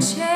change.